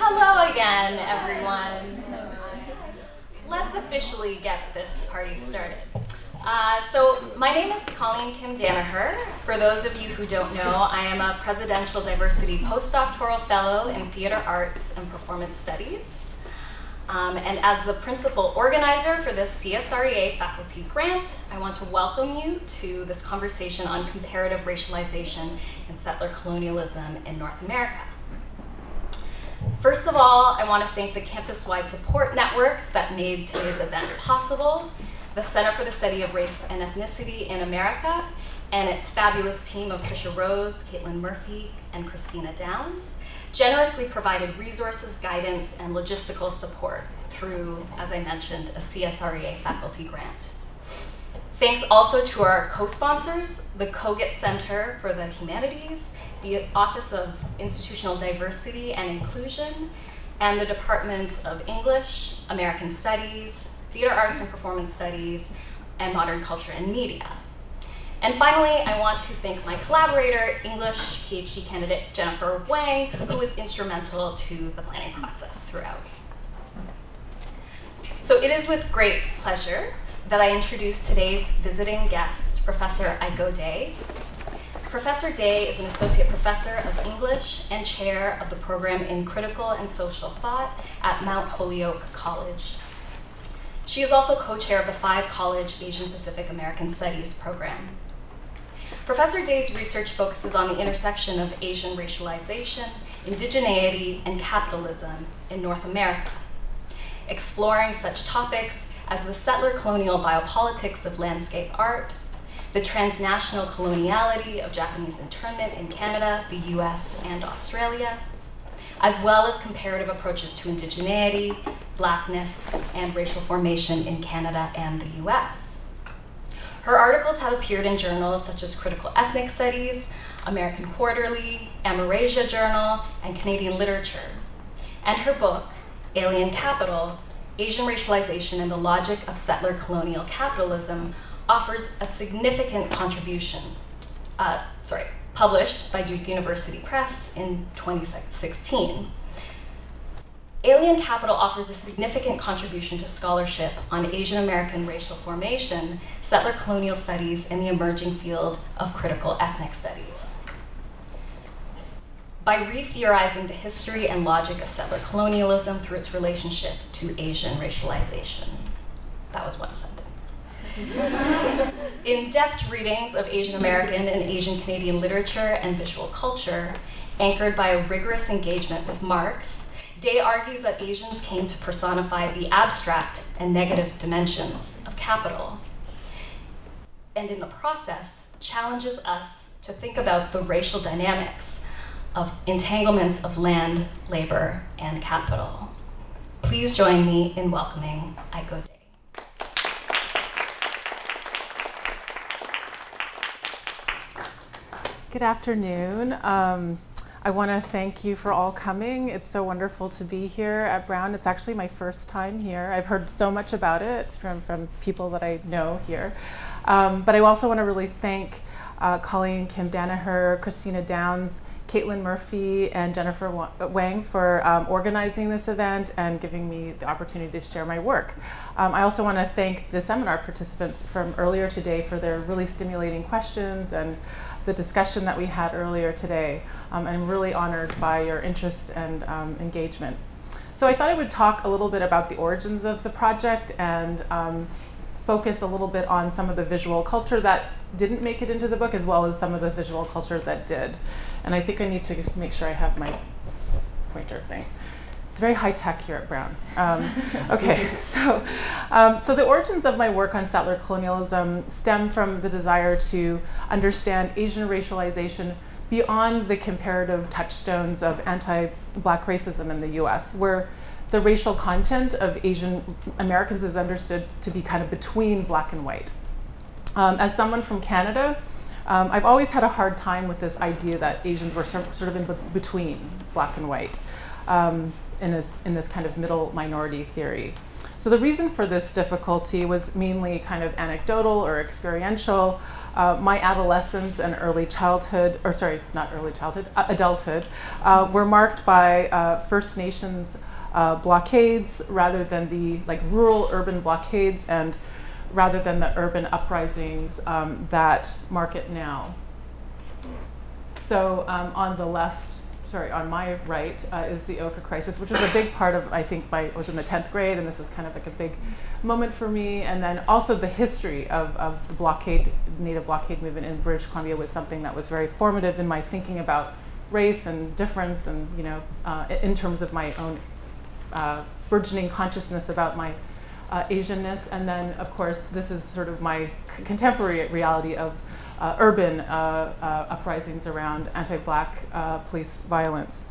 Hello again, everyone. Let's officially get this party started. Uh, so, my name is Colleen Kim Daniher. For those of you who don't know, I am a Presidential Diversity Postdoctoral Fellow in Theater Arts and Performance Studies. Um, and as the principal organizer for this CSREA faculty grant, I want to welcome you to this conversation on comparative racialization and settler colonialism in North America. First of all, I want to thank the campus-wide support networks that made today's event possible, the Center for the Study of Race and Ethnicity in America, and its fabulous team of Tricia Rose, Caitlin Murphy, and Christina Downs, generously provided resources, guidance, and logistical support through, as I mentioned, a CSREA faculty grant. Thanks also to our co-sponsors, the Cogut Center for the Humanities, the Office of Institutional Diversity and Inclusion, and the Departments of English, American Studies, Theater Arts and Performance Studies, and Modern Culture and Media. And finally, I want to thank my collaborator, English PhD candidate Jennifer Wang, who was instrumental to the planning process throughout. So it is with great pleasure that I introduce today's visiting guest, Professor Iyko Day. Professor Day is an associate professor of English and chair of the program in critical and social thought at Mount Holyoke College. She is also co-chair of the Five College Asian Pacific American Studies program. Professor Day's research focuses on the intersection of Asian racialization, indigeneity, and capitalism in North America, exploring such topics as the settler colonial biopolitics of landscape art, the transnational coloniality of Japanese internment in Canada, the US, and Australia, as well as comparative approaches to indigeneity, blackness, and racial formation in Canada and the US. Her articles have appeared in journals such as Critical Ethnic Studies, American Quarterly, Amerasia Journal, and Canadian Literature. And her book, Alien Capital, Asian Racialization and the Logic of Settler Colonial Capitalism, offers a significant contribution, uh, sorry, published by Duke University Press in 2016. Alien Capital offers a significant contribution to scholarship on Asian American racial formation, settler colonial studies, and the emerging field of critical ethnic studies. By re-theorizing the history and logic of settler colonialism through its relationship to Asian racialization. That was one sentence. In depth readings of Asian American and Asian Canadian literature and visual culture, anchored by a rigorous engagement with Marx, Day argues that Asians came to personify the abstract and negative dimensions of capital, and in the process, challenges us to think about the racial dynamics of entanglements of land, labor, and capital. Please join me in welcoming Iyko Day. Good afternoon. Um, I want to thank you for all coming. It's so wonderful to be here at Brown. It's actually my first time here. I've heard so much about it from, from people that I know here. Um, but I also want to really thank uh, Colleen Kim Daniher, Christina Downs, Caitlin Murphy, and Jennifer Wang for um, organizing this event and giving me the opportunity to share my work. Um, I also want to thank the seminar participants from earlier today for their really stimulating questions and the discussion that we had earlier today. Um, I'm really honored by your interest and um, engagement. So I thought I would talk a little bit about the origins of the project and um, focus a little bit on some of the visual culture that didn't make it into the book as well as some of the visual culture that did. And I think I need to make sure I have my pointer thing. It's very high tech here at Brown. Um, okay, so, um, so the origins of my work on settler colonialism stem from the desire to understand Asian racialization beyond the comparative touchstones of anti-black racism in the US, where the racial content of Asian Americans is understood to be kind of between black and white. Um, as someone from Canada, um, I've always had a hard time with this idea that Asians were sort of in between black and white. Um, in this, in this kind of middle minority theory. So the reason for this difficulty was mainly kind of anecdotal or experiential. Uh, my adolescence and early childhood, or sorry, not early childhood, uh, adulthood, uh, were marked by uh, First Nations uh, blockades rather than the like rural urban blockades and rather than the urban uprisings um, that mark it now. So um, on the left, sorry, on my right uh, is the Oka crisis, which was a big part of, I think, my, I was in the 10th grade, and this was kind of like a big moment for me. And then also the history of, of the blockade, native blockade movement in British Columbia was something that was very formative in my thinking about race and difference and, you know, uh, in terms of my own uh, burgeoning consciousness about my uh, Asianness. And then, of course, this is sort of my contemporary reality of uh, urban uh, uh, uprisings around anti-black uh, police violence.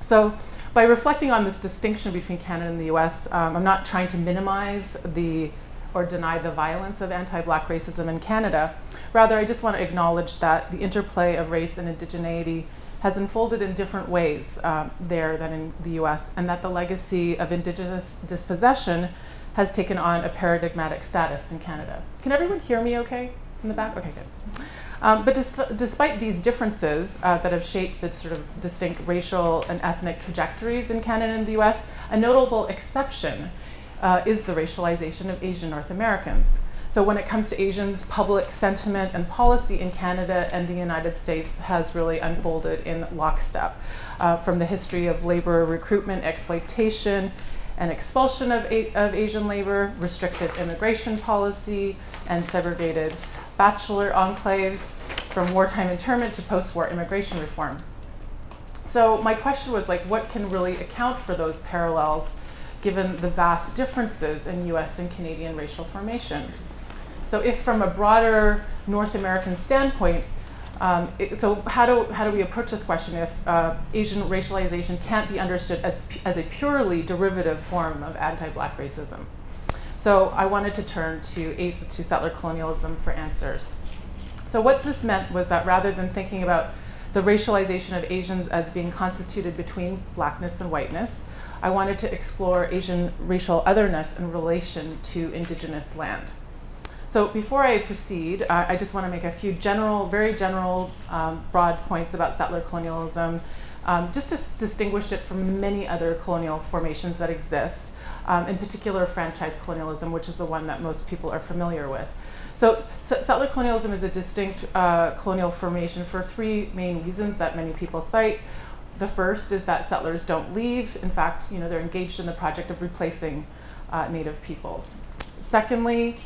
So by reflecting on this distinction between Canada and the US, um, I'm not trying to minimize the or deny the violence of anti-black racism in Canada. Rather, I just want to acknowledge that the interplay of race and indigeneity has unfolded in different ways um, there than in the US, and that the legacy of indigenous dispossession has taken on a paradigmatic status in Canada. Can everyone hear me okay? In the back? Okay, good. Um, but despite these differences uh, that have shaped the sort of distinct racial and ethnic trajectories in Canada and the US, a notable exception uh, is the racialization of Asian North Americans. So when it comes to Asians, public sentiment and policy in Canada and the United States has really unfolded in lockstep. Uh, from the history of labor recruitment, exploitation, and expulsion of, of Asian labor, restrictive immigration policy, and segregated bachelor enclaves from wartime internment to post-war immigration reform. So my question was like, what can really account for those parallels given the vast differences in US and Canadian racial formation? So if from a broader North American standpoint, um, it, so how do, how do we approach this question if uh, Asian racialization can't be understood as, as a purely derivative form of anti-black racism? So I wanted to turn to, to settler colonialism for answers. So what this meant was that rather than thinking about the racialization of Asians as being constituted between blackness and whiteness, I wanted to explore Asian racial otherness in relation to indigenous land. So before I proceed, uh, I just want to make a few general, very general, um, broad points about settler colonialism, um, just to distinguish it from many other colonial formations that exist um, in particular franchise colonialism, which is the one that most people are familiar with. So, settler colonialism is a distinct uh, colonial formation for three main reasons that many people cite. The first is that settlers don't leave. In fact, you know, they're engaged in the project of replacing uh, native peoples. Secondly,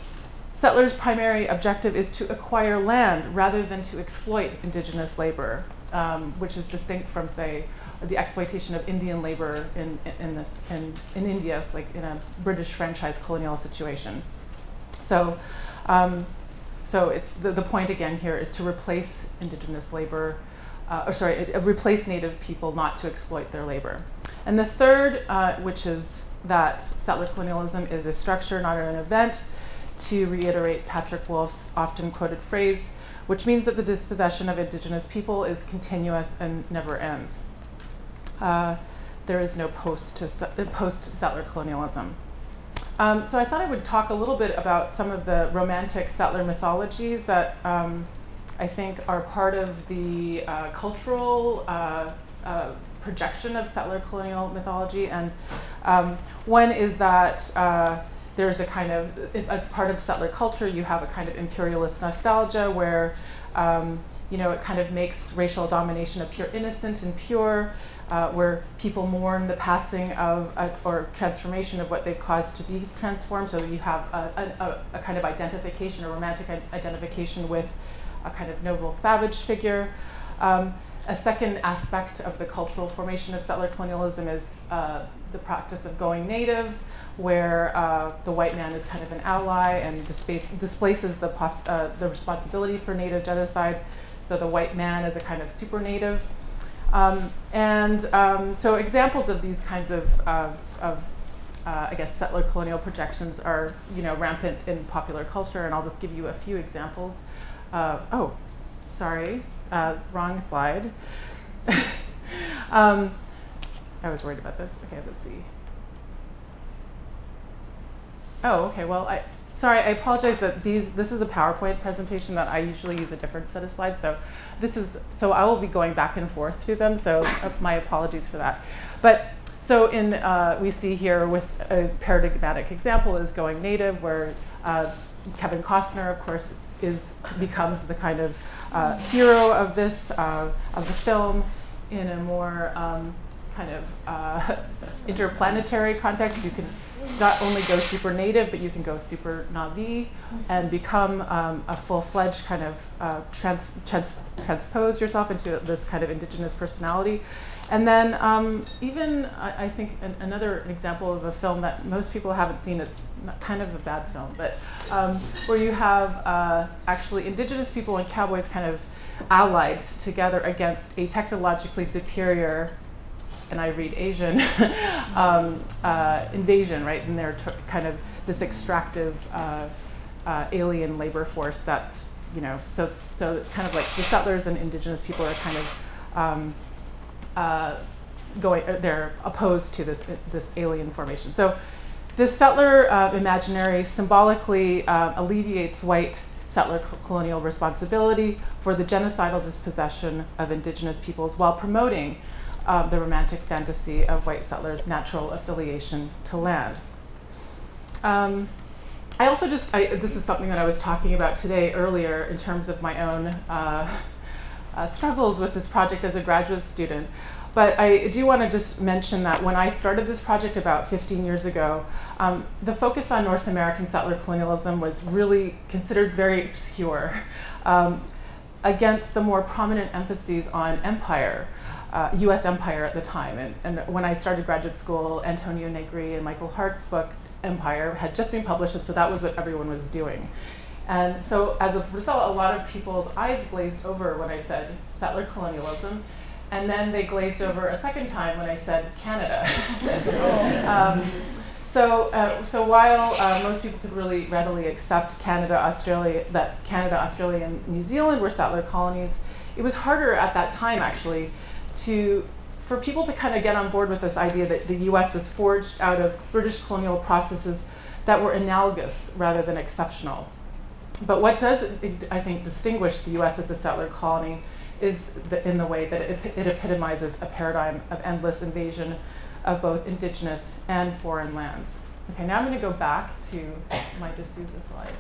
settlers' primary objective is to acquire land rather than to exploit indigenous labor, um, which is distinct from, say, the exploitation of Indian labor in, in, this, in, in India, it's like in a British franchise colonial situation. So, um, so it's the, the point again here is to replace indigenous labor, uh, or sorry, uh, replace native people, not to exploit their labor. And the third, uh, which is that settler colonialism is a structure, not an event, to reiterate Patrick Wolfe's often quoted phrase, which means that the dispossession of indigenous people is continuous and never ends uh, there is no post to post settler colonialism. Um, so I thought I would talk a little bit about some of the romantic settler mythologies that um, I think are part of the uh, cultural uh, uh, projection of settler colonial mythology. And um, one is that uh, there's a kind of, as part of settler culture, you have a kind of imperialist nostalgia where um, you know, it kind of makes racial domination appear innocent and pure uh, where people mourn the passing of a, or transformation of what they've caused to be transformed. So you have a, a, a kind of identification, a romantic identification with a kind of noble savage figure. Um, a second aspect of the cultural formation of settler colonialism is uh, the practice of going native, where uh, the white man is kind of an ally and displaces the, uh, the responsibility for native genocide. So the white man is a kind of super native. Um, and um, so examples of these kinds of, of uh, I guess, settler colonial projections are, you know, rampant in popular culture, and I'll just give you a few examples. Uh, oh, sorry, uh, wrong slide. um, I was worried about this. Okay, let's see. Oh, okay. Well, I, sorry, I apologize that these, this is a PowerPoint presentation that I usually use a different set of slides. So this is, so I will be going back and forth through them. So uh, my apologies for that. But so in, uh, we see here with a paradigmatic example is Going Native, where uh, Kevin Costner, of course, is becomes the kind of uh, hero of this, uh, of the film in a more um, kind of uh, interplanetary context. You can not only go super native, but you can go super Na'vi and become um, a full-fledged kind of uh, trans, trans, transpose yourself into this kind of indigenous personality. And then um, even, I, I think an, another example of a film that most people haven't seen, it's kind of a bad film, but um, where you have uh, actually indigenous people and cowboys kind of allied together against a technologically superior, and I read Asian, um, uh, invasion, right? And they're kind of this extractive uh, uh, alien labor force that's, you know, so, so it's kind of like the settlers and indigenous people are kind of um, uh, going, uh, they're opposed to this, this alien formation. So this settler uh, imaginary symbolically alleviates white settler colonial responsibility for the genocidal dispossession of indigenous peoples while promoting uh, the romantic fantasy of white settlers' natural affiliation to land. Um, I also just, I, this is something that I was talking about today earlier in terms of my own uh, uh, struggles with this project as a graduate student. But I do want to just mention that when I started this project about 15 years ago, um, the focus on North American settler colonialism was really considered very obscure um, against the more prominent emphases on empire. Uh, US empire at the time. And, and, when I started graduate school, Antonio Negri and Michael Hardt's book, Empire, had just been published, and so that was what everyone was doing. And so as a result, a lot of people's eyes glazed over when I said settler colonialism. And then they glazed over a second time when I said Canada. um, so, uh, so while uh, most people could really readily accept Canada, Australia, that Canada, Australia, and New Zealand were settler colonies, it was harder at that time actually to for people to kind of get on board with this idea that the U.S. was forged out of British colonial processes that were analogous rather than exceptional. But what does, I think, distinguish the US as a settler colony is the, in the way that it, it epitomizes a paradigm of endless invasion of both indigenous and foreign lands. Okay, now I'm going to go back to my deSouza slide.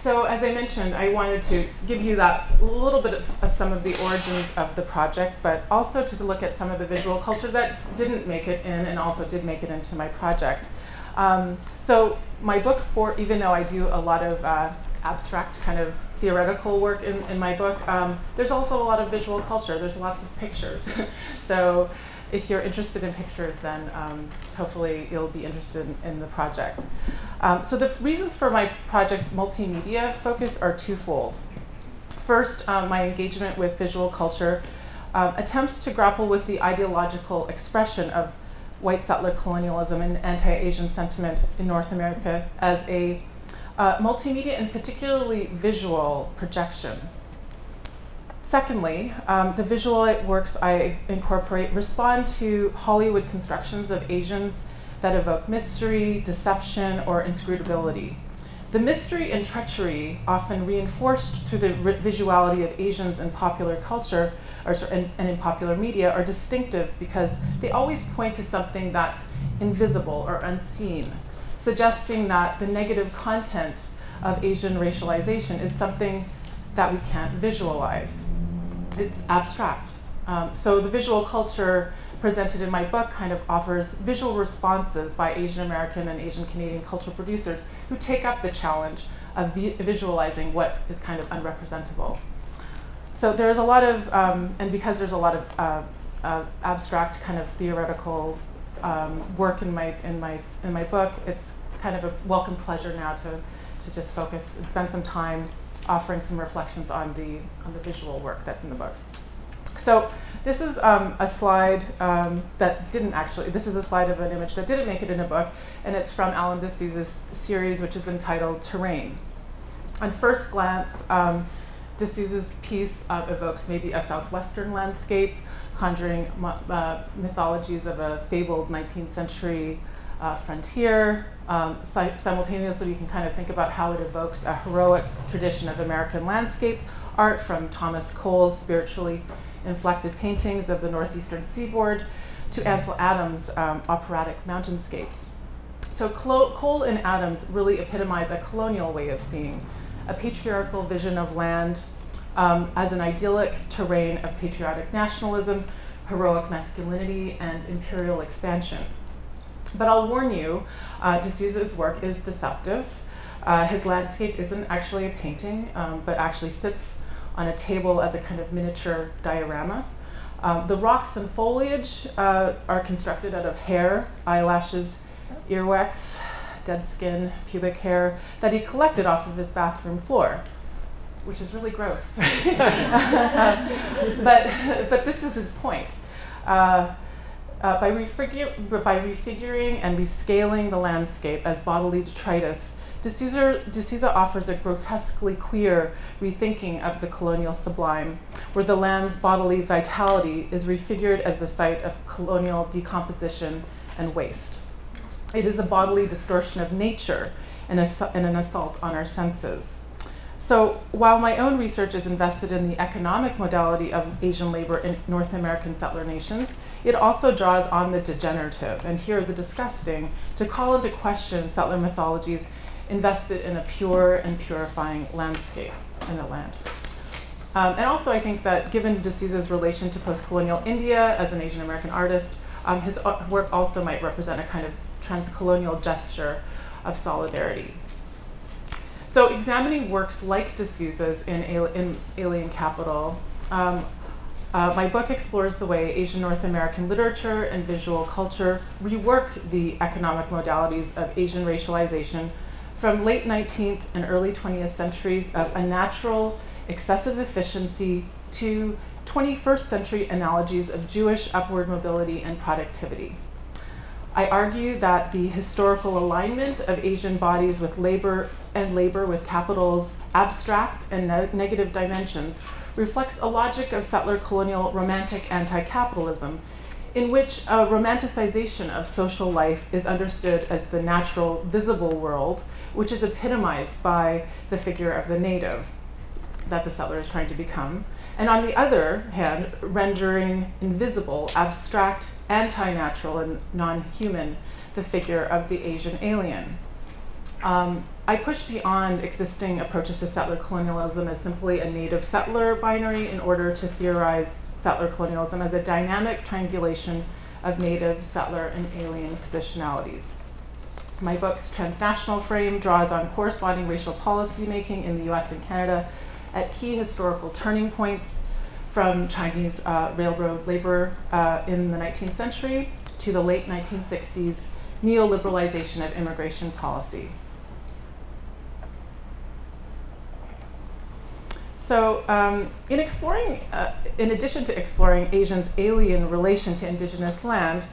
So as I mentioned, I wanted to give you that little bit of, of, some of the origins of the project, but also to look at some of the visual culture that didn't make it in and also did make it into my project. Um, so my book, for even though I do a lot of uh, abstract kind of theoretical work in, in my book, um, there's also a lot of visual culture. There's lots of pictures. so if you're interested in pictures, then um, hopefully you'll be interested in, in the project. Um, so the reasons for my project's multimedia focus are twofold. First, um, my engagement with visual culture uh, attempts to grapple with the ideological expression of white settler colonialism and anti-Asian sentiment in North America as a uh, multimedia and particularly visual projection. Secondly, um, the visual works I incorporate respond to Hollywood constructions of Asians that evoke mystery, deception, or inscrutability. The mystery and treachery, often reinforced through the visuality of Asians in popular culture or, and, and in popular media, are distinctive because they always point to something that's invisible or unseen, suggesting that the negative content of Asian racialization is something that we can't visualize. It's abstract. Um, so the visual culture presented in my book kind of offers visual responses by Asian American and Asian Canadian cultural producers who take up the challenge of vi visualizing what is kind of unrepresentable. So there's a lot of, um, and because there's a lot of uh, uh, abstract kind of theoretical um, work in my, in, my, in my book, it's kind of a welcome pleasure now to, to just focus and spend some time offering some reflections on the, on the visual work that's in the book. So this is um, a slide um, that didn't actually, this is a slide of an image that didn't make it in a book, and it's from Allan deSouza's series, which is entitled Terrain. On first glance, um, piece uh, evokes maybe a southwestern landscape, conjuring uh, mythologies of a fabled 19th century uh, frontier. Um, si simultaneously, you can kind of think about how it evokes a heroic tradition of American landscape art from Thomas Cole's spiritually inflected paintings of the northeastern seaboard to Ansel Adams' um, operatic mountainscapes. So Cole and Adams really epitomize a colonial way of seeing, a patriarchal vision of land um, as an idyllic terrain of patriotic nationalism, heroic masculinity, and imperial expansion. But I'll warn you, uh, deSouza's work is deceptive. Uh, his landscape isn't actually a painting, um, but actually sits on a table as a kind of miniature diorama. Um, the rocks and foliage uh, are constructed out of hair, eyelashes, earwax, dead skin, pubic hair that he collected off of his bathroom floor, which is really gross. but, but this is his point. Uh, uh, by, refigure, by refiguring and rescaling the landscape as bodily detritus, deSouza, offers a grotesquely queer rethinking of the colonial sublime, where the land's bodily vitality is refigured as the site of colonial decomposition and waste. It is a bodily distortion of nature and, and an assault on our senses. So while my own research is invested in the economic modality of Asian labor in North American settler nations, it also draws on the degenerative, and here the disgusting, to call into question settler mythologies invested in a pure and purifying landscape in the land. Um, and also, I think that given deSouza's relation to post-colonial India as an Asian American artist, um, his work also might represent a kind of transcolonial gesture of solidarity. So examining works like deSouza's in, in Alien Capital, um, uh, my book explores the way Asian North American literature and visual culture rework the economic modalities of Asian racialization from late 19th and early 20th centuries of a natural, excessive efficiency to 21st century analogies of Jewish upward mobility and productivity. I argue that the historical alignment of Asian bodies with labor and labor with capitals abstract and ne negative dimensions reflects a logic of settler colonial romantic anti-capitalism in which a romanticization of social life is understood as the natural visible world, which is epitomized by the figure of the native that the settler is trying to become, and on the other hand, rendering invisible, abstract, anti natural, and non human the figure of the Asian alien. Um, I push beyond existing approaches to settler colonialism as simply a native settler binary in order to theorize settler colonialism as a dynamic triangulation of native, settler, and alien positionalities. My book's transnational frame draws on corresponding racial policymaking in the US and Canada at key historical turning points from Chinese uh, railroad labor uh, in the 19th century to the late 1960s neoliberalization of immigration policy. So um, in exploring, uh, in addition to exploring Asians' alien relation to indigenous land,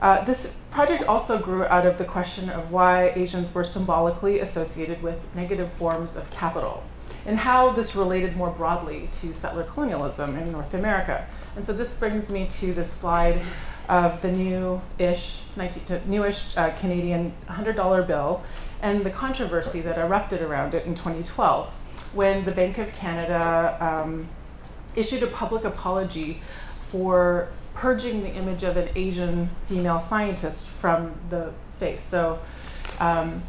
uh, this project also grew out of the question of why Asians were symbolically associated with negative forms of capital and how this related more broadly to settler colonialism in North America. And so this brings me to the slide of the new-ish, newish uh, Canadian $100 bill and the controversy that erupted around it in 2012 when the Bank of Canada um, issued a public apology for purging the image of an Asian female scientist from the face. So um,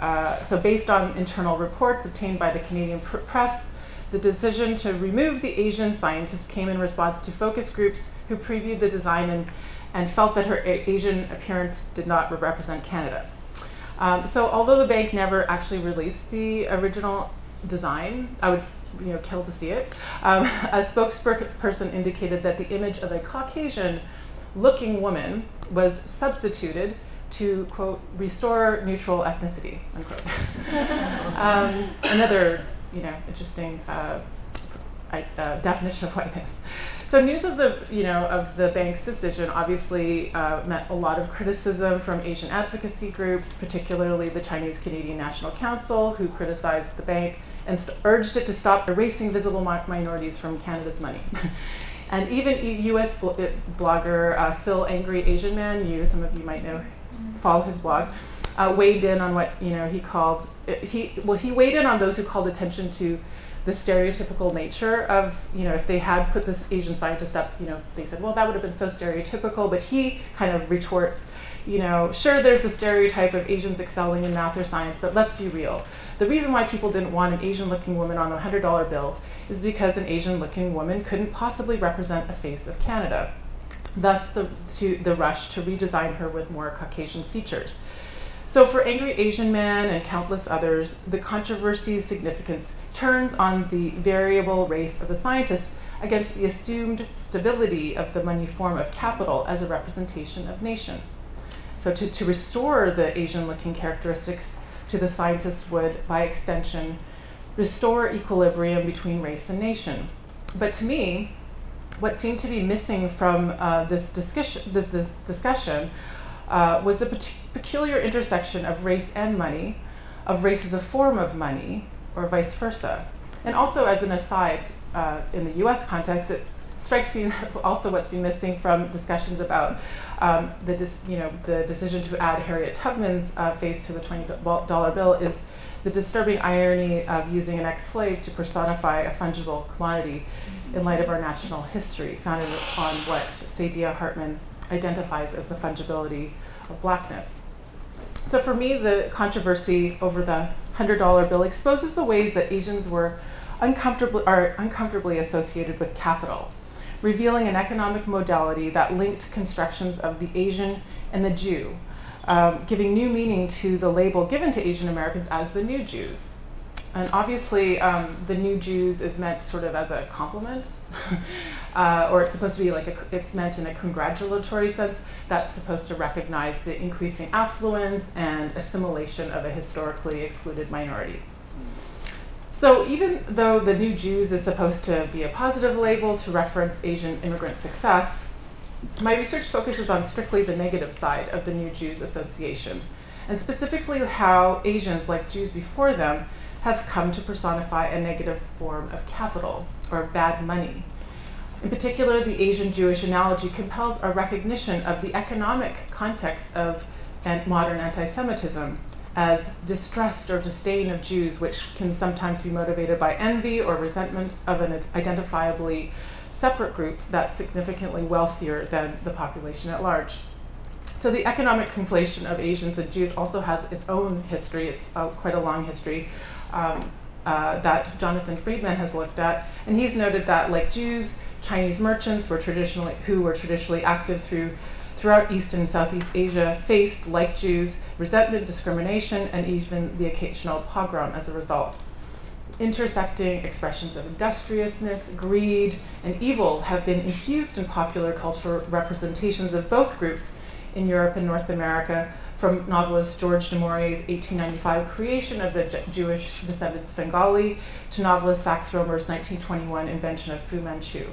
uh, so based on internal reports obtained by the Canadian pr press, the decision to remove the Asian scientist came in response to focus groups who previewed the design and, and felt that her Asian appearance did not represent Canada. Um, so although the bank never actually released the original design, I would you know, kill to see it. Um, a spokesperson indicated that the image of a Caucasian looking woman was substituted to, quote, restore neutral ethnicity, unquote. um, another, you know, interesting uh, uh, definition of whiteness. So news of the, you know, of the bank's decision obviously uh, met a lot of criticism from Asian advocacy groups, particularly the Chinese Canadian National Council, who criticized the bank and urged it to stop erasing visible minorities from Canada's money. And even US bl uh, blogger uh, Phil Angry Asian Man, you, some of you might know, follow his blog, uh, weighed in on what you know he called uh, he well he weighed in on those who called attention to the stereotypical nature of you know if they had put this Asian scientist up you know they said well that would have been so stereotypical but he kind of retorts you know sure there's a stereotype of Asians excelling in math or science but let's be real. The reason why people didn't want an Asian looking woman on a hundred dollar bill is because an Asian looking woman couldn't possibly represent a face of Canada thus the, to, the rush to redesign her with more Caucasian features. So for Angry Asian Man and countless others, the controversy's significance turns on the variable race of the scientist against the assumed stability of the money form of capital as a representation of nation. So to, to restore the Asian-looking characteristics to the scientist would, by extension, restore equilibrium between race and nation. But to me, what seemed to be missing from uh, this discussion, this, this discussion uh, was a peculiar intersection of race and money, of race as a form of money, or vice versa. And also, as an aside, uh, in the US context, it strikes me also what's been missing from discussions about um, the, you know, the decision to add Harriet Tubman's uh, face to the $20 bill is the disturbing irony of using an ex-slave to personify a fungible commodity in light of our national history, founded on what Saidiya Hartman identifies as the fungibility of blackness. So for me, the controversy over the $100 bill exposes the ways that Asians were uncomfortably, are uncomfortably associated with capital, revealing an economic modality that linked constructions of the Asian and the Jew, um, giving new meaning to the label given to Asian Americans as the new Jews. And obviously, um, the new Jews is meant sort of as a compliment, uh, or it's supposed to be like a, it's meant in a congratulatory sense. That's supposed to recognize the increasing affluence and assimilation of a historically excluded minority. So even though the new Jews is supposed to be a positive label to reference Asian immigrant success, my research focuses on strictly the negative side of the new Jews association, and specifically how Asians, like Jews before them, have come to personify a negative form of capital, or bad money. In particular, the Asian Jewish analogy compels a recognition of the economic context of modern anti Semitism as distrust or disdain of Jews, which can sometimes be motivated by envy or resentment of an identifiably separate group that's significantly wealthier than the population at large. So the economic conflation of Asians and Jews also has its own history. It's uh, quite a long history um, uh, that Jonathan Friedman has looked at, and he's noted that, like Jews, Chinese merchants were traditionally who were traditionally active through throughout East and Southeast Asia faced, like Jews, resentment, discrimination, and even the occasional pogrom as a result. Intersecting expressions of industriousness, greed, and evil have been infused in popular cultural representations of both groups in Europe and North America, from novelist George du Maurier's 1895 creation of the Jewish descendant Svengali to novelist Sax Rohmer's 1921 invention of Fu Manchu.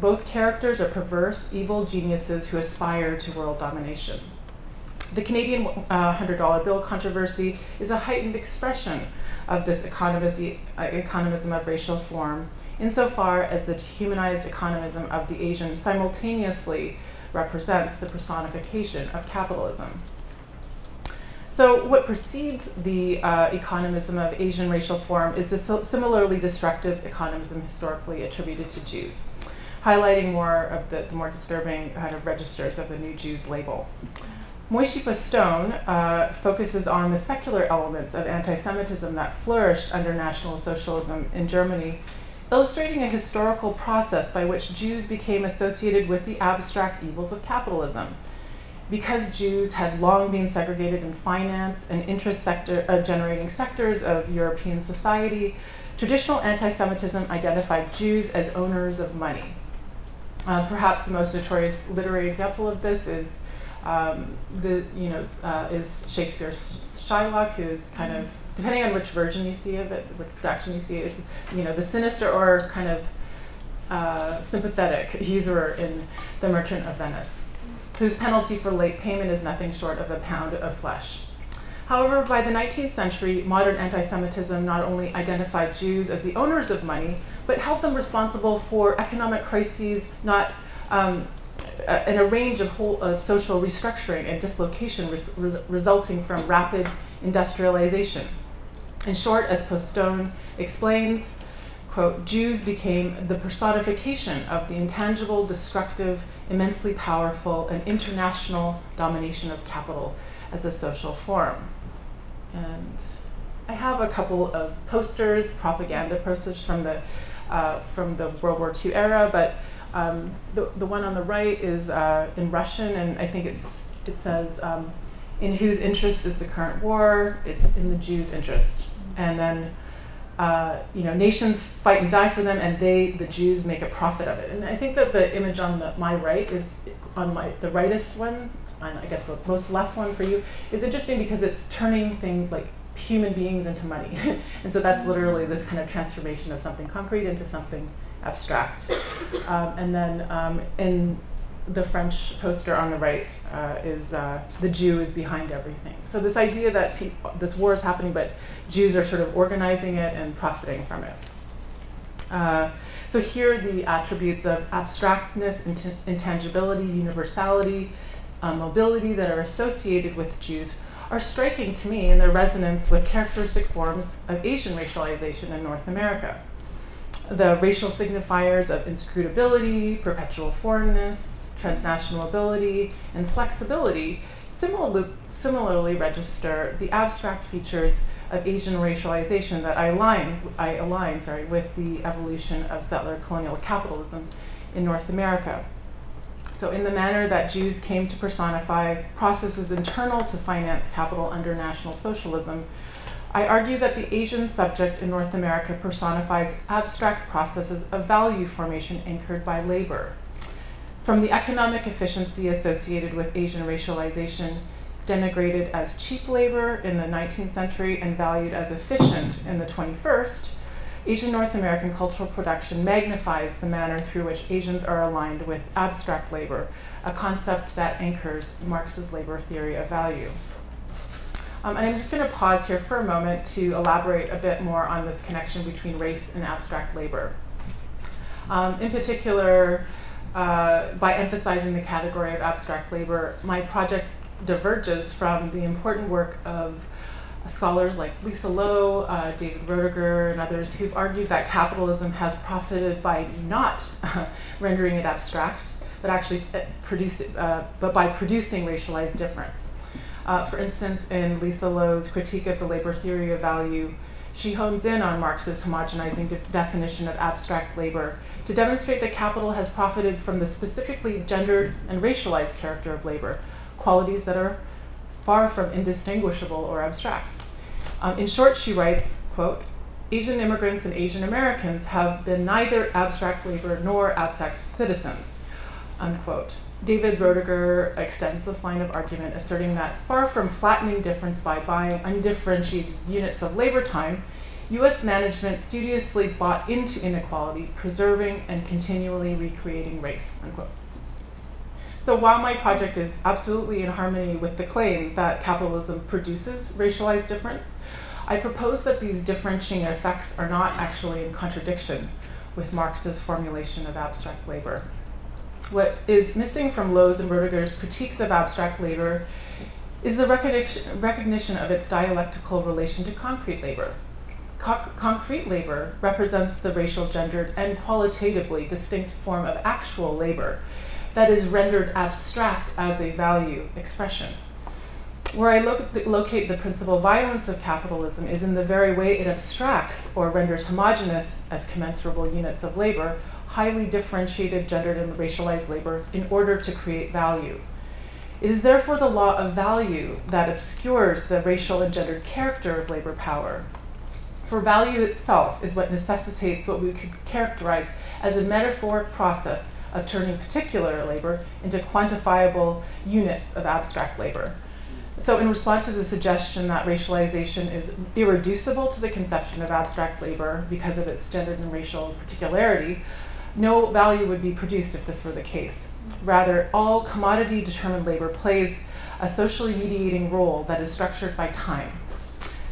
Both characters are perverse, evil geniuses who aspire to world domination. The Canadian uh, $100 bill controversy is a heightened expression of this economism, uh, economism of racial form, insofar as the humanized economism of the Asian simultaneously represents the personification of capitalism. So what precedes the uh, economism of Asian racial form is the similarly destructive economism historically attributed to Jews, highlighting more of the, the more disturbing kind of registers of the new Jews label. Moishe Postone uh, focuses on the secular elements of anti-Semitism that flourished under National Socialism in Germany, illustrating a historical process by which Jews became associated with the abstract evils of capitalism, because Jews had long been segregated in finance and interest sector, uh, generating sectors of European society, traditional anti-Semitism identified Jews as owners of money. Uh, perhaps the most notorious literary example of this is um, the you know uh, is Shakespeare's Shylock, who's kind of depending on which version you see of it, which production you see, is you know the sinister or kind of uh, sympathetic usurer in The Merchant of Venice whose penalty for late payment is nothing short of a pound of flesh. However, by the 19th century, modern anti Semitism not only identified Jews as the owners of money, but held them responsible for economic crises, not um, in a range of, whole, of social restructuring and dislocation res- re- resulting from rapid industrialization. In short, as Postone explains, quote, Jews became the personification of the intangible, destructive, immensely powerful, and international domination of capital as a social form. And I have a couple of posters, propaganda posters from the, uh, from the World War II era, but um, the, the one on the right is uh, in Russian, and I think it's, it says, um, in whose interest is the current war? It's in the Jews' interest. And then, uh, you know, nations fight and die for them, and they, the Jews, make a profit of it. And I think that the image on the, my right is on my the rightest one I guess the most left one for you, is interesting because it's turning things like human beings into money. and so that's literally this kind of transformation of something concrete into something abstract. Um, and then um, in the French poster on the right uh, is uh, the Jew is behind everything. So this idea that this war is happening, but Jews are sort of organizing it and profiting from it. Uh, so here the attributes of abstractness, int- intangibility, universality, uh, mobility that are associated with Jews are striking to me in their resonance with characteristic forms of Asian racialization in North America. The racial signifiers of inscrutability, perpetual foreignness, transnational ability, and flexibility similarly, similarly register the abstract features of Asian racialization that I align, I align sorry, with the evolution of settler colonial capitalism in North America. So, in the manner that Jews came to personify processes internal to finance capital under National Socialism, I argue that the Asian subject in North America personifies abstract processes of value formation anchored by labor. From the economic efficiency associated with Asian racialization, denigrated as cheap labor in the 19th century and valued as efficient in the 21st, Asian North American cultural production magnifies the manner through which Asians are aligned with abstract labor, a concept that anchors Marx's labor theory of value. Um, and I'm just going to pause here for a moment to elaborate a bit more on this connection between race and abstract labor. Um, in particular, uh, by emphasizing the category of abstract labor, my project diverges from the important work of scholars like Lisa Lowe, uh, David Roediger, and others who've argued that capitalism has profited by not rendering it abstract, but actually uh, produce, uh, but by producing racialized difference. Uh, for instance, in Lisa Lowe's critique of the labor theory of value, she hones in on Marx's homogenizing de- definition of abstract labor to demonstrate that capital has profited from the specifically gendered and racialized character of labor, qualities that are far from indistinguishable or abstract. Um, in short, she writes, quote, Asian immigrants and Asian Americans have been neither abstract labor nor abstract citizens, unquote. David Roediger extends this line of argument, asserting that far from flattening difference by buying undifferentiated units of labor time, US management studiously bought into inequality, preserving and continually recreating race, unquote. So while my project is absolutely in harmony with the claim that capitalism produces racialized difference, I propose that these differentiating effects are not actually in contradiction with Marx's formulation of abstract labor. What is missing from Lowe's and Roediger's critiques of abstract labor is the recognition, recognition of its dialectical relation to concrete labor. Co- concrete labor represents the racial, gendered, and qualitatively distinct form of actual labor that is rendered abstract as a value expression. Where I lo- locate the principal violence of capitalism is in the very way it abstracts or renders homogenous as commensurable units of labor highly differentiated, gendered, and racialized labor in order to create value. It is therefore the law of value that obscures the racial and gendered character of labor power. For value itself is what necessitates what we could characterize as a metaphoric process of turning particular labor into quantifiable units of abstract labor. So, in response to the suggestion that racialization is irreducible to the conception of abstract labor because of its gendered and racial particularity, no value would be produced if this were the case. Rather, all commodity determined labor plays a socially mediating role that is structured by time.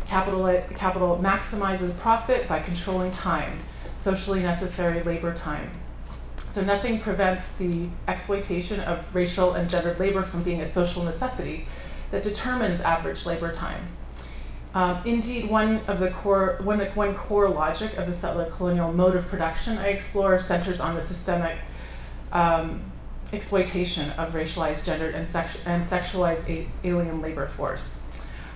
Capital, capital maximizes profit by controlling time, socially necessary labor time. So nothing prevents the exploitation of racial and gendered labor from being a social necessity that determines average labor time. Um, indeed, one of the core one, one core logic of the settler colonial mode of production I explore centers on the systemic um, exploitation of racialized, gendered, and, sexu- and sexualized alien labor force.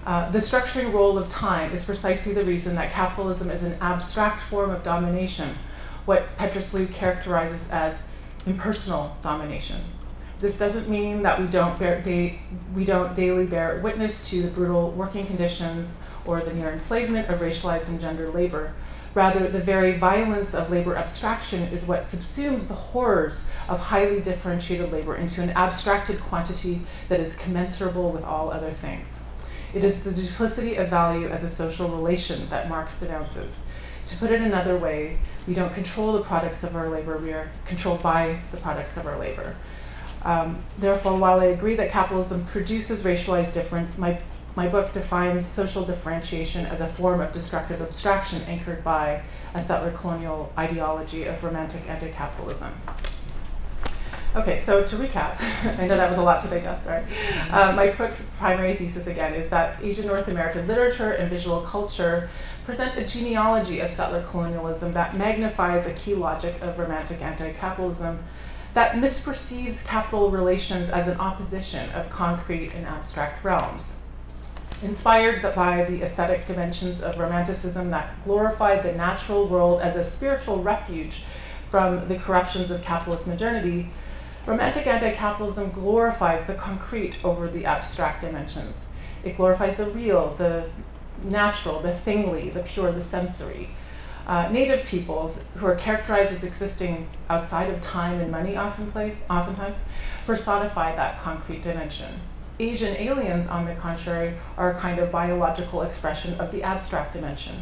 Uh, the structuring role of time is precisely the reason that capitalism is an abstract form of domination, what Petrus characterizes as impersonal domination. This doesn't mean that we don't, bear we don't daily bear witness to the brutal working conditions or the near enslavement of racialized and gendered labor. Rather, the very violence of labor abstraction is what subsumes the horrors of highly differentiated labor into an abstracted quantity that is commensurable with all other things. It is the duplicity of value as a social relation that Marx denounces. To put it another way, we don't control the products of our labor, we are controlled by the products of our labor. Um, therefore, while I agree that capitalism produces racialized difference, my my book defines social differentiation as a form of destructive abstraction anchored by a settler colonial ideology of romantic anti capitalism. Okay, so to recap, I know that was a lot to digest, right? Uh, my book's primary thesis, again, is that Asian North American literature and visual culture present a genealogy of settler colonialism that magnifies a key logic of romantic anti capitalism that misperceives capital relations as an opposition of concrete and abstract realms inspired by the aesthetic dimensions of Romanticism that glorified the natural world as a spiritual refuge from the corruptions of capitalist modernity, Romantic anti capitalism glorifies the concrete over the abstract dimensions. It glorifies the real, the natural, the thingly, the pure, the sensory. Uh, native peoples, who are characterized as existing outside of time and money, often place, oftentimes, personify that concrete dimension. Asian aliens, on the contrary, are a kind of biological expression of the abstract dimension,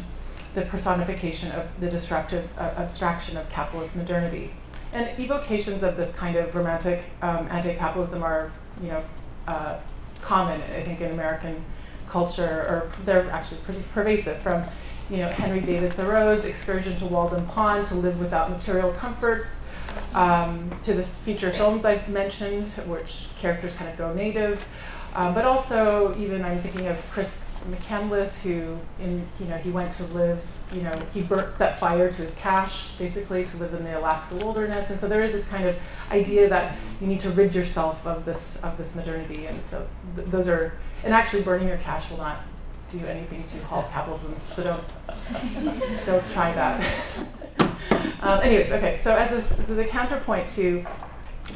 the personification of the destructive uh, abstraction of capitalist modernity. And evocations of this kind of romantic um, anti-capitalism are, you know, uh, common, I think, in American culture, or they're actually per- pervasive. From, you know, Henry David Thoreau's excursion to Walden Pond to live without material comforts, um, to the feature films I've mentioned, which characters kind of go native. Um, but also, even I'm thinking of Chris McCandless, who, in you know, he went to live, you know, he burnt, set fire to his cache, basically, to live in the Alaska wilderness. And so there is this kind of idea that you need to rid yourself of this of this modernity. And so th- those are, and actually, burning your cache will not do anything to halt capitalism. So don't don't try that. um, anyways, okay. So as a, a counterpoint to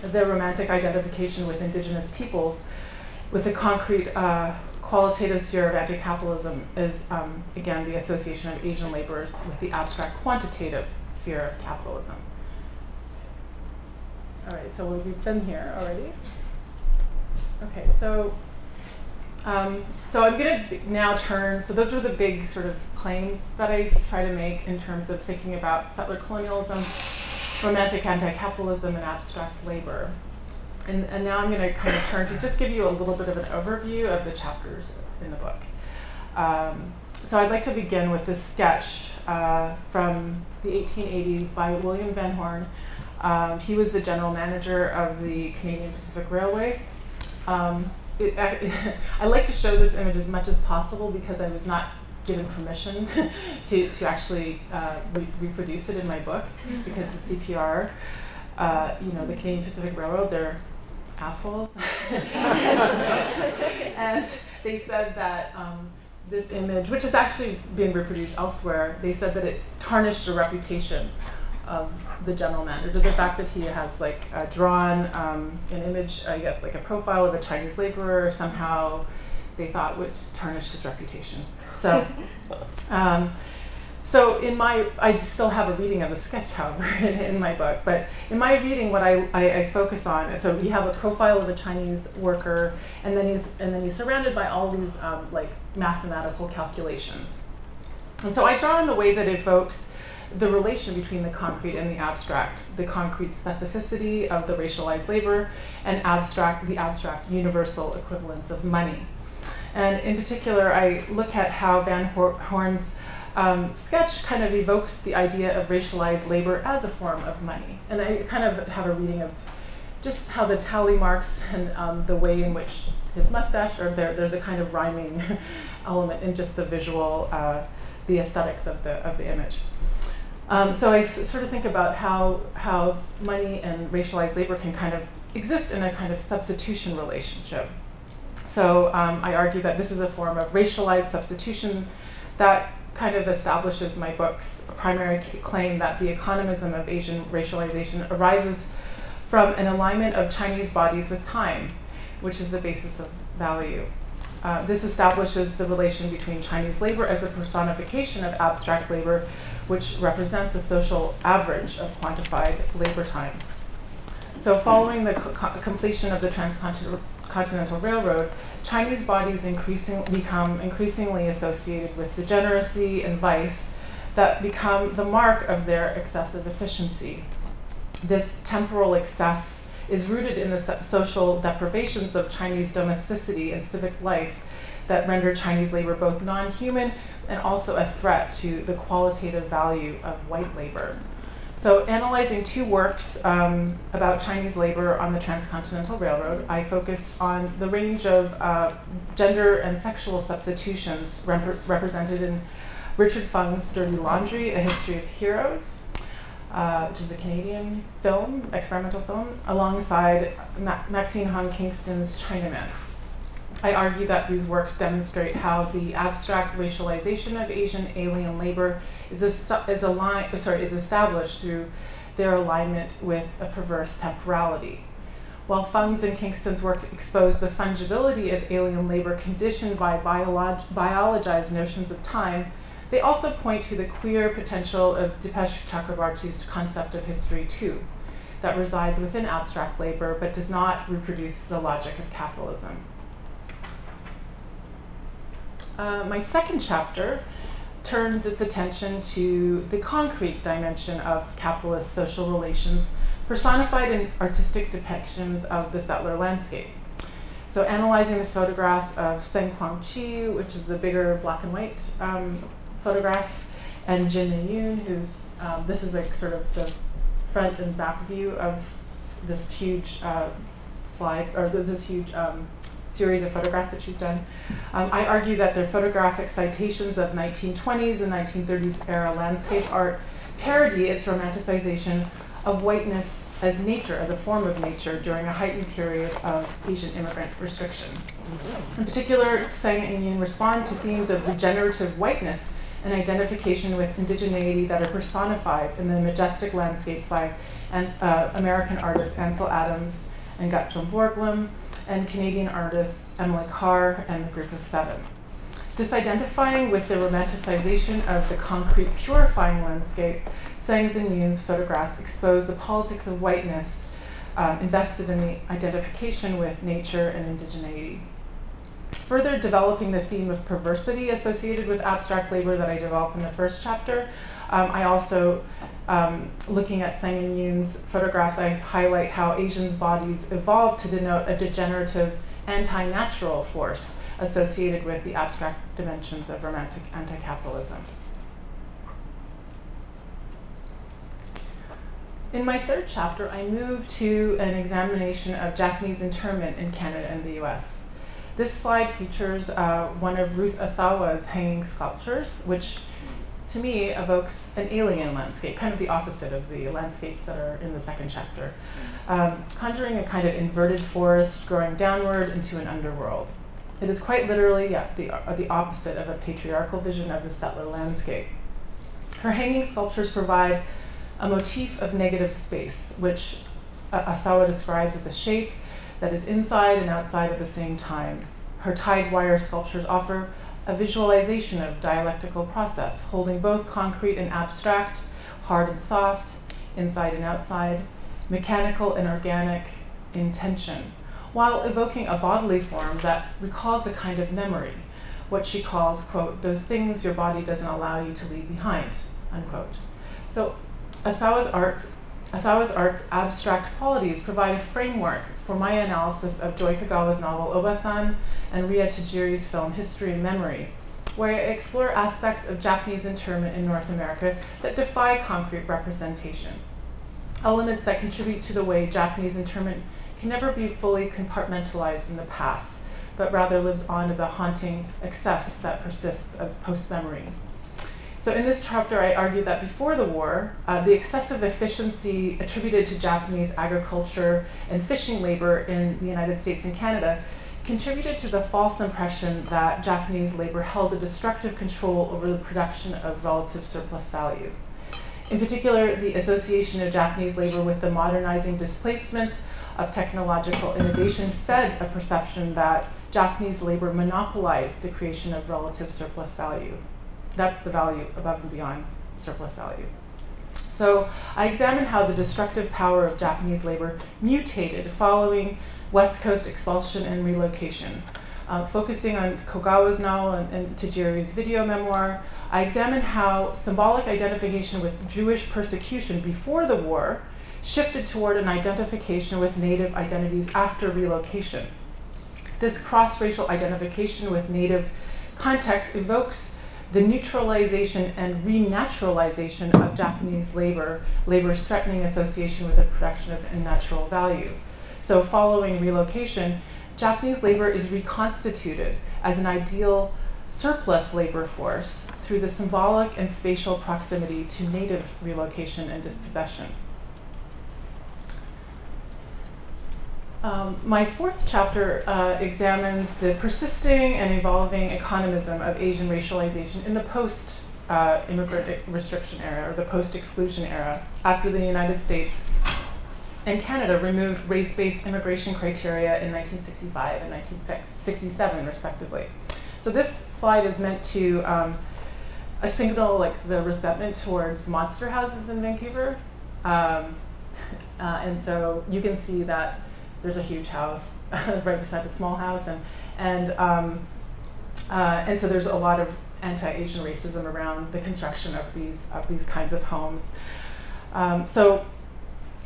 the romantic identification with indigenous peoples with the concrete uh, qualitative sphere of anti-capitalism is, um, again, the association of Asian laborers with the abstract quantitative sphere of capitalism. All right, so we've been here already. Okay, so um, so I'm going to now turn. So those are the big sort of claims that I try to make in terms of thinking about settler colonialism, romantic anti-capitalism, and abstract labor. And, and now I'm going to kind of turn to just give you a little bit of an overview of the chapters in the book. Um, so I'd like to begin with this sketch uh, from the 1880s by William Van Horne. Um, he was the general manager of the Canadian Pacific Railway. Um, it, I, I, like to show this image as much as possible because I was not given permission to, to actually uh, re- reproduce it in my book because the CPR, uh, you know, the Canadian Pacific Railroad, they're assholes. and they said that um, this image, which has actually been reproduced elsewhere, they said that it tarnished the reputation of the general manager. The fact that he has like uh, drawn um, an image, I guess, like a profile of a Chinese laborer, somehow they thought would tarnish his reputation. So. Um, so in my, I still have a reading of the sketch, however, in, my book. But in my reading, what I, I, I, focus on, is so we have a profile of a Chinese worker, and then he's and then he's surrounded by all these um, like mathematical calculations. And so I draw in the way that it evokes the relation between the concrete and the abstract, the concrete specificity of the racialized labor, and abstract, the abstract universal equivalence of money. And in particular, I look at how Van Horne's um, sketch kind of evokes the idea of racialized labor as a form of money. And I kind of have a reading of just how the tally marks and um, the way in which his mustache, or there, there's a kind of rhyming element in just the visual, uh, the aesthetics of the, of the image. Um, so I sort of think about how, how money and racialized labor can kind of exist in a kind of substitution relationship. So um, I argue that this is a form of racialized substitution that kind of establishes my book's primary claim that the economism of Asian racialization arises from an alignment of Chinese bodies with time, which is the basis of value. Uh, this establishes the relation between Chinese labor as a personification of abstract labor, which represents a social average of quantified labor time. So, following the co completion of the Transcontinental Railroad, Chinese bodies increasing, become increasingly associated with degeneracy and vice that become the mark of their excessive efficiency. This temporal excess is rooted in the social deprivations of Chinese domesticity and civic life that render Chinese labor both non human and also a threat to the qualitative value of white labor. So, analyzing two works um, about Chinese labor on the Transcontinental Railroad, I focus on the range of uh, gender and sexual substitutions rep represented in Richard Fung's Dirty Laundry A History of Heroes, uh, which is a Canadian film, experimental film, alongside Ma Maxine Hong Kingston's China Men. I argue that these works demonstrate how the abstract racialization of Asian alien labor is, is, sorry, is established through their alignment with a perverse temporality. While Fung's and Kingston's work expose the fungibility of alien labor conditioned by biolog biologized notions of time, they also point to the queer potential of Dipesh Chakrabarty's concept of History 2, that resides within abstract labor but does not reproduce the logic of capitalism. Uh, my second chapter turns its attention to the concrete dimension of capitalist social relations personified in artistic depictions of the settler landscape. So analyzing the photographs of Tseng Kwong Chi, which is the bigger black and white um, photograph, and Jin-me Yoon, who's um, this is like sort of the front and back view of this huge uh, slide or th this huge um, series of photographs that she's done. Um, I argue that they're photographic citations of 1920s and 1930s era landscape art parody its romanticization of whiteness as nature, as a form of nature during a heightened period of Asian immigrant restriction. In particular, Tseng and Yoon respond to themes of regenerative whiteness and identification with indigeneity that are personified in the majestic landscapes by uh, American artists Ansel Adams and Gutzon Borglum, and Canadian artists Emily Carr and the Group of Seven. Disidentifying with the romanticization of the concrete purifying landscape, Tseng's and Yoon's photographs expose the politics of whiteness um, invested in the identification with nature and indigeneity further developing the theme of perversity associated with abstract labor that I developed in the first chapter, um, I also, um, looking at Tseng and Yoon's photographs, I highlight how Asian bodies evolved to denote a degenerative anti-natural force associated with the abstract dimensions of romantic anti-capitalism. In my third chapter, I move to an examination of Japanese internment in Canada and the US. This slide features uh, one of Ruth Asawa's hanging sculptures, which to me evokes an alien landscape, kind of the opposite of the landscapes that are in the second chapter, um, conjuring a kind of inverted forest growing downward into an underworld. It is quite literally yeah, the, uh, the opposite of a patriarchal vision of the settler landscape. Her hanging sculptures provide a motif of negative space, which uh, Asawa describes as a shape that is inside and outside at the same time. Her tied wire sculptures offer a visualization of dialectical process, holding both concrete and abstract, hard and soft, inside and outside, mechanical and organic intention, while evoking a bodily form that recalls a kind of memory, what she calls, quote, those things your body doesn't allow you to leave behind, unquote. So Asawa's arts, Asawa's art's abstract qualities provide a framework for my analysis of Joy Kogawa's novel Obasan and Rea Tajiri's film History and Memory, where I explore aspects of Japanese internment in North America that defy concrete representation. Elements that contribute to the way Japanese internment can never be fully compartmentalized in the past, but rather lives on as a haunting excess that persists as post memory. So, in this chapter, I argued that before the war, uh, the excessive efficiency attributed to Japanese agriculture and fishing labor in the United States and Canada contributed to the false impression that Japanese labor held a destructive control over the production of relative surplus value. In particular, the association of Japanese labor with the modernizing displacements of technological innovation fed a perception that Japanese labor monopolized the creation of relative surplus value. That's the value above and beyond surplus value. So I examine how the destructive power of Japanese labor mutated following West Coast expulsion and relocation. Uh, focusing on Kogawa's novel and, and Tajiri's video memoir, I examine how symbolic identification with Jewish persecution before the war shifted toward an identification with Native identities after relocation. This cross racial identification with Native context evokes the neutralization and renaturalization of Japanese labor, labor's threatening association with the production of unnatural value. So, following relocation, Japanese labor is reconstituted as an ideal surplus labor force through the symbolic and spatial proximity to native relocation and dispossession. Um, my fourth chapter uh, examines the persisting and evolving economism of Asian racialization in the post uh, immigrant restriction era or the post exclusion era after the United States and Canada removed race-based immigration criteria in 1965 and 1967, respectively. So this slide is meant to um, a signal like the resentment towards monster houses in Vancouver. Um, uh, and so you can see that there's a huge house right beside the small house, and and um, uh, and so there's a lot of anti-Asian racism around the construction of these of these kinds of homes. Um, so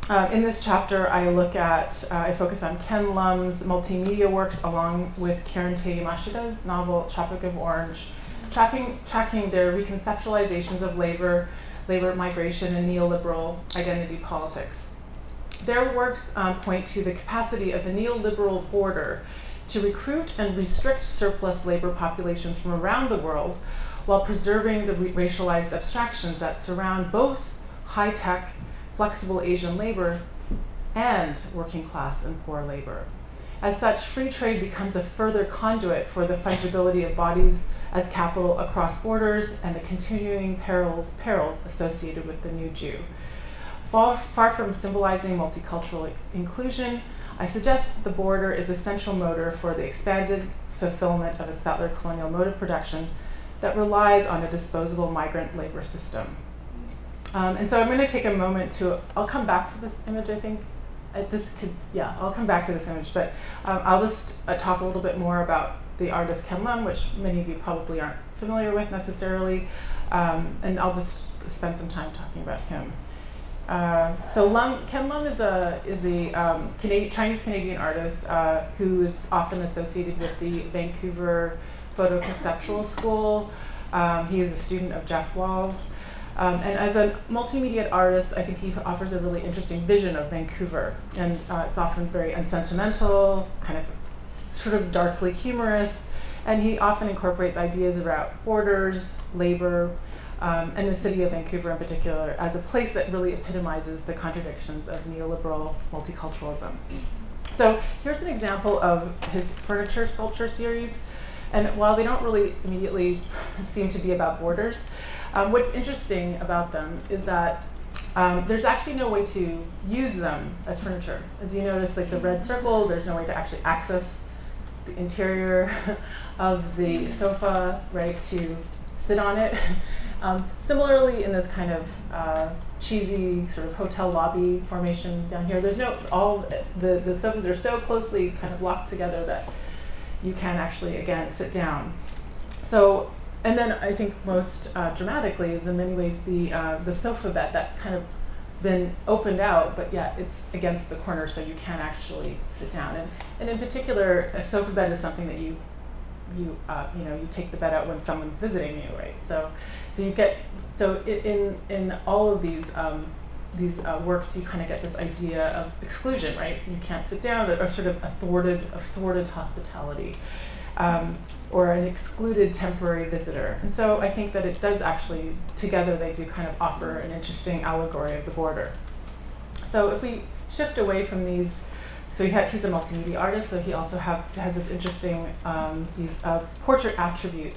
uh, in this chapter, I look at, uh, I focus on Ken Lum's multimedia works along with Karen Tei Yamashita's novel Tropic of Orange, tracking, tracking their reconceptualizations of labor, labor migration, and neoliberal identity politics. Their works um, point to the capacity of the neoliberal border to recruit and restrict surplus labor populations from around the world while preserving the racialized abstractions that surround both high tech flexible Asian labor, and working class and poor labor. As such, free trade becomes a further conduit for the fungibility of bodies as capital across borders and the continuing perils, perils associated with the new Jew. Far, far from symbolizing multicultural inclusion, I suggest the border is a central motor for the expanded fulfillment of a settler colonial mode of production that relies on a disposable migrant labor system. Um, and so I'm going to take a moment to, I'll come back to this image, I think. This could, yeah, I'll come back to this image, but um, I'll just uh, talk a little bit more about the artist Ken Lum, which many of you probably aren't familiar with necessarily, um, and I'll just spend some time talking about him. Uh, so Lum, Ken Lum is a is a um, Chinese Canadian artist uh, who is often associated with the Vancouver Photo Conceptual School. Um, he is a student of Jeff Walls. Um, and as a multimedia artist, I think he offers a really interesting vision of Vancouver. And uh, it's often very unsentimental, kind of sort of darkly humorous. And he often incorporates ideas about borders, labor, um, and the city of Vancouver in particular as a place that really epitomizes the contradictions of neoliberal multiculturalism. So here's an example of his furniture sculpture series. And while they don't really immediately seem to be about borders, um, what's interesting about them is that um, there's actually no way to use them as furniture. As you notice, like the red circle, there's no way to actually access the interior of the sofa, right, to sit on it. Um, similarly, in this kind of uh, cheesy sort of hotel lobby formation down here, there's no, all the, the sofas are so closely kind of locked together that you can actually, again, sit down. So and then I think most uh, dramatically is in many ways the uh, the sofa bed that's kind of been opened out, but yet it's against the corner, so you can't actually sit down. And, and in particular, a sofa bed is something that you you uh, you know you take the bed out when someone's visiting you, right? So so you get so in in all of these um, these uh, works, you kind of get this idea of exclusion, right? You can't sit down, or sort of a thwarted a thwarted hospitality. Um, or an excluded temporary visitor. And so I think that it does actually, together, they do kind of offer an interesting allegory of the border. So if we shift away from these, so he he's a multimedia artist, so he also has, has this interesting, um, these uh, portrait attribute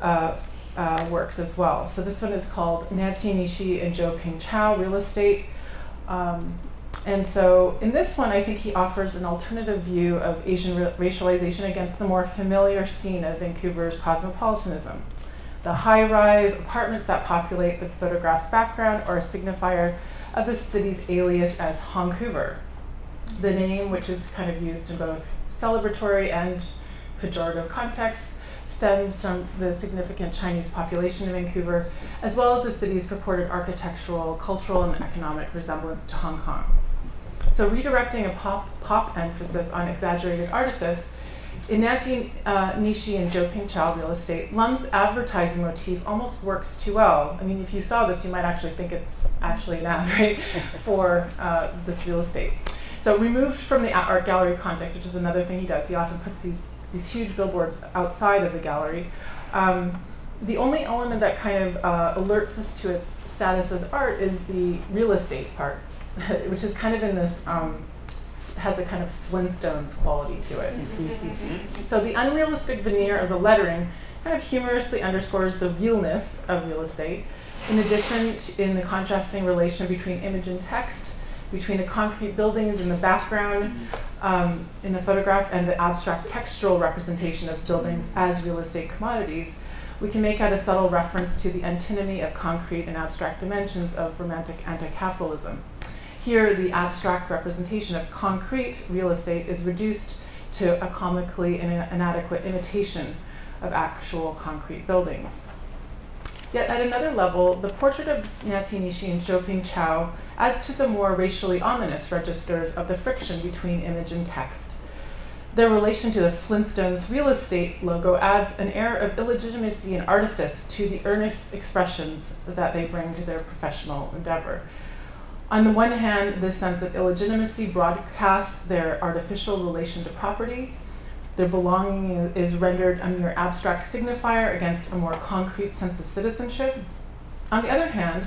uh, uh, works as well. So this one is called Nancy Nishi and Joe Ping Chow Real Estate. Um, and so in this one, I think he offers an alternative view of Asian ra racialization against the more familiar scene of Vancouver's cosmopolitanism. The high rise apartments that populate the photograph's background are a signifier of the city's alias as Hongkouver. The name, which is kind of used in both celebratory and pejorative contexts, stems from the significant Chinese population in Vancouver, as well as the city's purported architectural, cultural, and economic resemblance to Hong Kong. So redirecting a pop, pop emphasis on exaggerated artifice, in Nancy uh, Nishi and Joe Ping Chow Real Estate, Lum's advertising motif almost works too well. I mean, if you saw this, you might actually think it's actually an ad, right, for uh, this real estate. So removed from the art gallery context, which is another thing he does, he often puts these, these huge billboards outside of the gallery. Um, the only element that kind of uh, alerts us to its status as art is the real estate part. which is kind of in this, um, has a kind of Flintstones quality to it. so the unrealistic veneer of the lettering kind of humorously underscores the realness of real estate. In addition, to, in the contrasting relation between image and text, between the concrete buildings in the background um, in the photograph and the abstract textural representation of buildings as real estate commodities, we can make out a subtle reference to the antinomy of concrete and abstract dimensions of romantic anti-capitalism. Here, the abstract representation of concrete real estate is reduced to a comically inadequate imitation of actual concrete buildings. Yet at another level, the portrait of Nancy Nishi and Joe Ping Chow adds to the more racially ominous registers of the friction between image and text. Their relation to the Flintstones real estate logo adds an air of illegitimacy and artifice to the earnest expressions that they bring to their professional endeavor. On the one hand, this sense of illegitimacy broadcasts their artificial relation to property. Their belonging is rendered a mere abstract signifier against a more concrete sense of citizenship. On the other hand,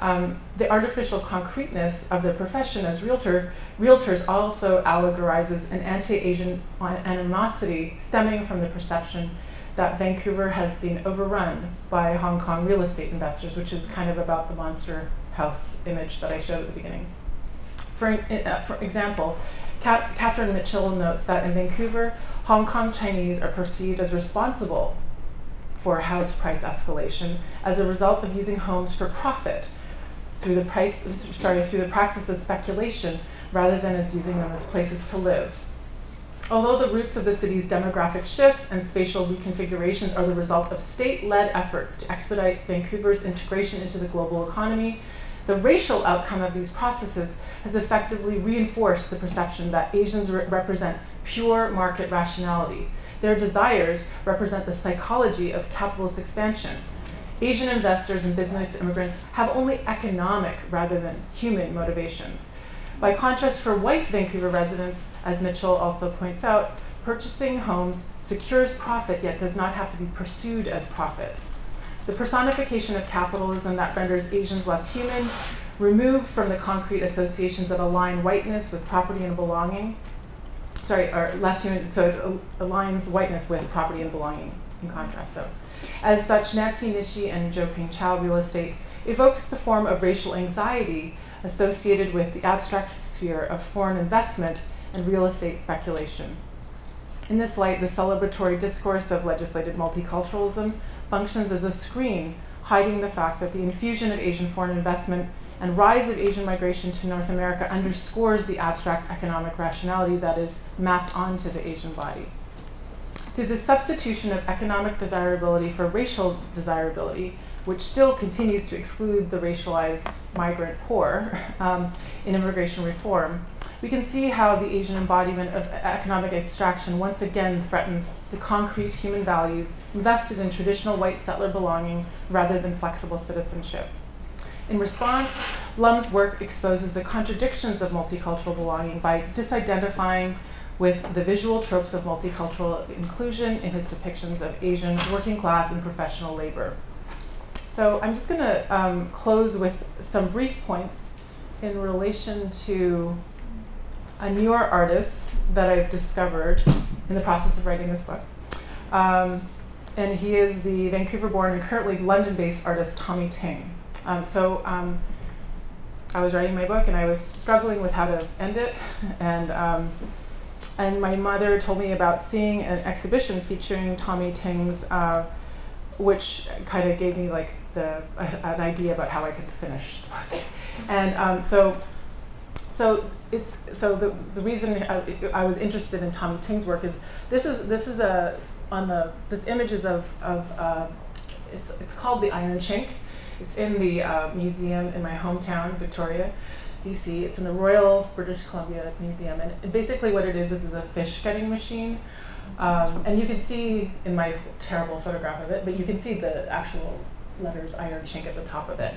um, the artificial concreteness of their profession as realtor, realtors also allegorizes an anti-Asian animosity stemming from the perception that Vancouver has been overrun by Hong Kong real estate investors, which is kind of about the monster house image that I showed at the beginning. For, uh, for example, Kat Katharyne Mitchell notes that in Vancouver, Hong Kong Chinese are perceived as responsible for house price escalation as a result of using homes for profit through the price sorry through the practice of speculation rather than as using them as places to live. Although the roots of the city's demographic shifts and spatial reconfigurations are the result of state-led efforts to expedite Vancouver's integration into the global economy, the racial outcome of these processes has effectively reinforced the perception that Asians re represent pure market rationality. Their desires represent the psychology of capitalist expansion. Asian investors and business immigrants have only economic rather than human motivations. By contrast, for white Vancouver residents, as Mitchell also points out, purchasing homes secures profit yet does not have to be pursued as profit the personification of capitalism that renders Asians less human, removed from the concrete associations that align whiteness with property and belonging. Sorry, or less human, so it aligns whiteness with property and belonging in contrast. So, as such, Nancy Nishi and Joe Ping Chow real estate evokes the form of racial anxiety associated with the abstract sphere of foreign investment and real estate speculation. In this light, the celebratory discourse of legislated multiculturalism functions as a screen hiding the fact that the infusion of Asian foreign investment and rise of Asian migration to North America underscores the abstract economic rationality that is mapped onto the Asian body. through the substitution of economic desirability for racial desirability, which still continues to exclude the racialized migrant poor um, in immigration reform, we can see how the Asian embodiment of economic extraction once again threatens the concrete human values invested in traditional white settler belonging rather than flexible citizenship. In response, Lum's work exposes the contradictions of multicultural belonging by disidentifying with the visual tropes of multicultural inclusion in his depictions of Asian working class and professional labor. So I'm just going to um, close with some brief points in relation to a newer artist that I've discovered in the process of writing this book. Um, and he is the Vancouver born and currently London based artist Tommy Ting. Um, so um, I was writing my book and I was struggling with how to end it. And, um, and my mother told me about seeing an exhibition featuring Tommy Ting's, uh, which kind of gave me like the, uh, an idea about how I could finish the book. And um, so, so it's so the, the reason I, I, was interested in Tommy Ting's work is this is this is a on the this image is of of uh, it's it's called the Iron Chink, it's in the uh, museum in my hometown, Victoria, BC. It's in the Royal British Columbia Museum. And basically, what it is, is, is a fish gutting machine. Um, and you can see in my terrible photograph of it, but you can see the actual letters iron chink at the top of it.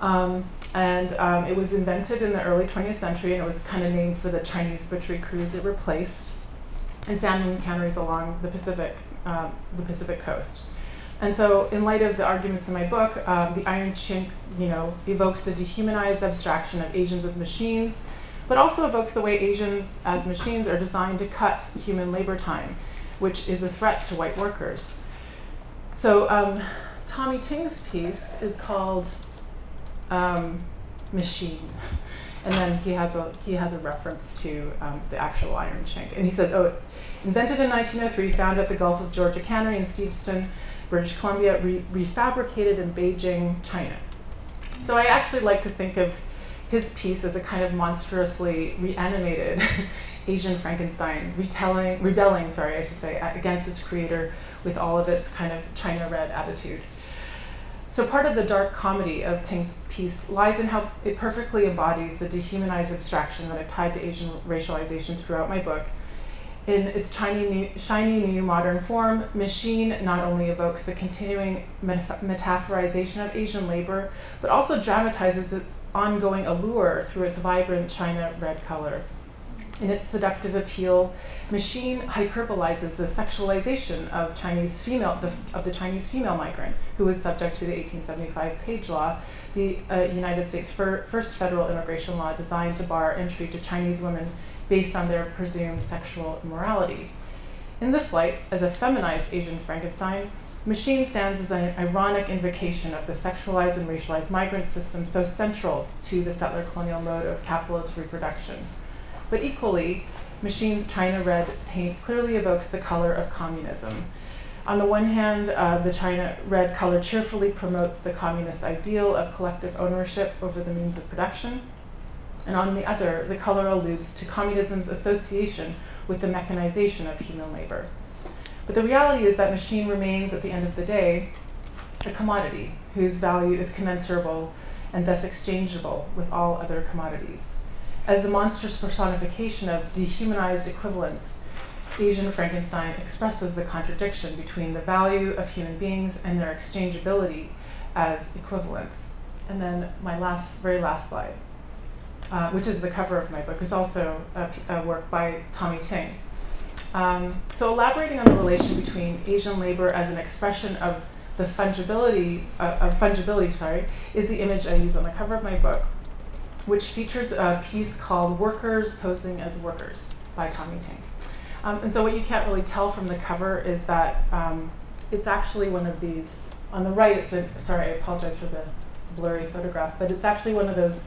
Um, and um, it was invented in the early 20th century, and it was kind of named for the Chinese butchery crews it replaced in salmon canneries along the Pacific, um, the Pacific coast. And so, in light of the arguments in my book, um, the Iron Chink, you know, evokes the dehumanized abstraction of Asians as machines, but also evokes the way Asians as machines are designed to cut human labor time, which is a threat to white workers. So, um, Tommy Ting's piece is called um, "Machine." and then he has a he has a reference to um, the actual iron chink, and he says, "Oh, it's invented in 1903, found at the Gulf of Georgia Cannery in Steveston, British Columbia, re refabricated in Beijing, China. So I actually like to think of his piece as a kind of monstrously reanimated Asian Frankenstein, retelling, rebelling, sorry, I should say, against its creator with all of its kind of China red attitude. So part of the dark comedy of Ting's piece lies in how it perfectly embodies the dehumanized abstraction that I've tied to Asian racialization throughout my book in its shiny new, shiny new modern form, Machine not only evokes the continuing metaphorization of Asian labor, but also dramatizes its ongoing allure through its vibrant china red color. In its seductive appeal, Machine hyperbolizes the sexualization of Chinese female the, of the Chinese female migrant who was subject to the 1875 Page Law, the uh, United States fir first federal immigration law designed to bar entry to Chinese women based on their presumed sexual immorality. In this light, as a feminized Asian Frankenstein, Machine stands as an ironic invocation of the sexualized and racialized migrant system so central to the settler colonial mode of capitalist reproduction. But equally, Machine's China red paint clearly evokes the color of communism. On the one hand, uh, the China red color cheerfully promotes the communist ideal of collective ownership over the means of production, and on the other, the color alludes to communism's association with the mechanization of human labor. But the reality is that machine remains, at the end of the day, a commodity whose value is commensurable and thus exchangeable with all other commodities. As the monstrous personification of dehumanized equivalence, Asian Frankenstein expresses the contradiction between the value of human beings and their exchangeability as equivalents. And then my last, very last slide. Uh, which is the cover of my book, is also a, a work by Tommy Ting. Um, so elaborating on the relation between Asian labor as an expression of the fungibility, uh, of fungibility, sorry, is the image I use on the cover of my book, which features a piece called Workers Posing as Workers by Tommy Ting. Um, and so what you can't really tell from the cover is that um, it's actually one of these, on the right, it's a, sorry, I apologize for the blurry photograph, but it's actually one of those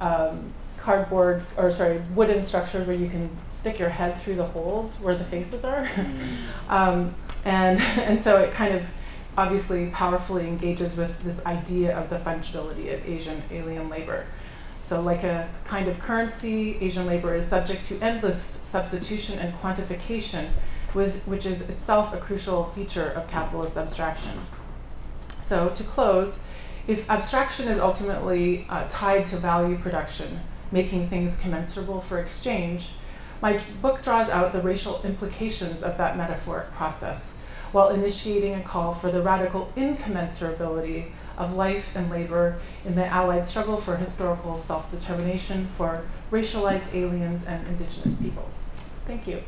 um, cardboard or sorry wooden structure where you can stick your head through the holes where the faces are mm-hmm. um, and and so it kind of obviously powerfully engages with this idea of the fungibility of asian alien labor so like a kind of currency asian labor is subject to endless substitution and quantification which is itself a crucial feature of capitalist abstraction. So, to close, if abstraction is ultimately uh, tied to value production, making things commensurable for exchange, my book draws out the racial implications of that metaphoric process while initiating a call for the radical incommensurability of life and labor in the Allied struggle for historical self determination for racialized aliens and indigenous peoples. Thank you.